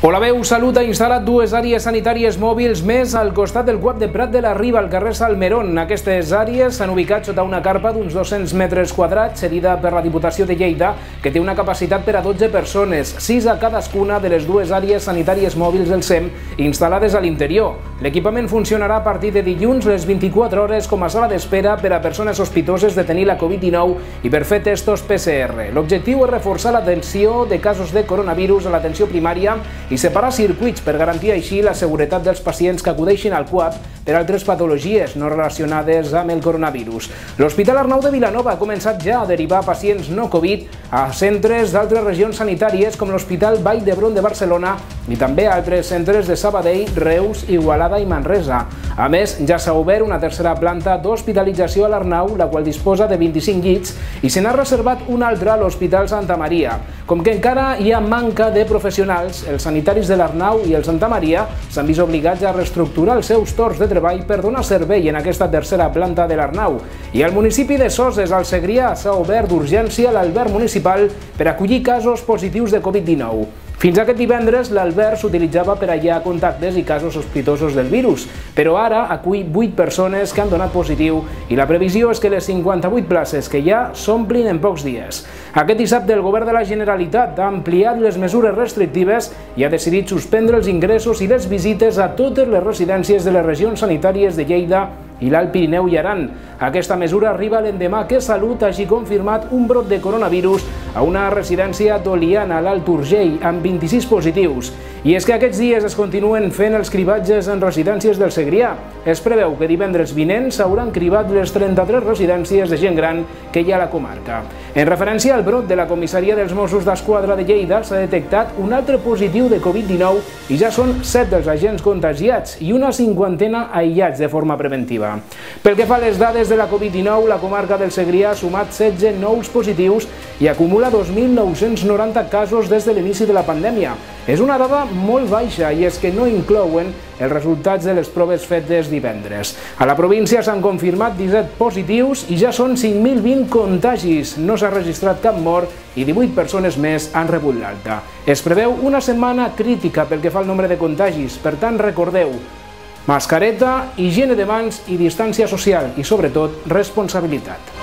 Hola veu, Salut ha instal·lat dues àrees sanitàries mòbils més al costat del Cuap de Prat de la Riba, al carrer Salmerón. Aquestes àrees s'han ubicat sota una carpa d'uns 200 metres quadrats, cedida per la Diputació de Lleida, que té una capacitat per a 12 persones, 6 a cadascuna de les dues àrees sanitàries mòbils del SEM instal·lades a l'interior. L'equipament funcionarà a partir de dilluns les 24 hores com a sala d'espera per a persones sospitoses de tenir la Covid-19 i per fer testos PCR. L'objectiu és reforçar l'atenció de casos de coronavirus a l'atenció primària i separar circuits per garantir així la seguretat dels pacients que acudeixin al CUAP per altres patologies no relacionades amb el coronavirus. L'Hospital Arnau de Vilanova ha començat ja a derivar pacients no Covid a centres d'altres regions sanitàries com l'Hospital Vall d'Hebron de Barcelona i també a altres centres de Sabadell, Reus, Igualada i Manresa. A més, ja s'ha obert una tercera planta d'hospitalització a l'Arnau, la qual disposa de 25 llits, i se n'ha reservat una altra a l'Hospital Santa Maria. Com que encara hi ha manca de professionals, els sanitaris de l'Arnau i el Santa Maria s'han vist obligats a reestructurar els seus torns de treball per donar servei en aquesta tercera planta de l'Arnau. I al municipi de Soses, al Segrià, s'ha obert d'urgència l'albert municipal per acollir casos positius de Covid-19. Fins aquest divendres, l'Albert s'utilitzava per allà contactes i casos sospitosos del virus, però ara acull 8 persones que han donat positiu i la previsió és que les 58 places que hi ha s'omplin en pocs dies. Aquest dissabte el govern de la Generalitat ha ampliat les mesures restrictives i ha decidit suspendre els ingressos i les visites a totes les residències de les regions sanitàries de Lleida i l'Alt Pirineu i Aran. Aquesta mesura arriba l'endemà que Salut hagi confirmat un brot de coronavirus a una residència d'Oliana, a l'Alt Urgell, amb 26 positius. I és que aquests dies es continuen fent els cribatges en residències del Segrià. Es preveu que divendres vinent s'hauran cribat les 33 residències de gent gran que hi ha a la comarca. En referència al brot de la comissaria dels Mossos d'Esquadra de Lleida s'ha detectat un altre positiu de Covid-19 i ja són 7 dels agents contagiats i una cinquantena aïllats de forma preventiva. Pel que fa a les dades de la Covid-19, la comarca del Segrià ha sumat 16 nous positius i acumula 2.990 casos des de l'inici de la pandèmia. És una dada molt baixa i és que no inclouen els resultats de les proves fetes divendres. A la província s'han confirmat 17 positius i ja són 5.020 contagis. No s'ha registrat cap mort i 18 persones més han rebut l'alta. Es preveu una setmana crítica pel que fa al nombre de contagis, per tant recordeu, mascareta, higiene de mans i distància social i sobretot responsabilitat.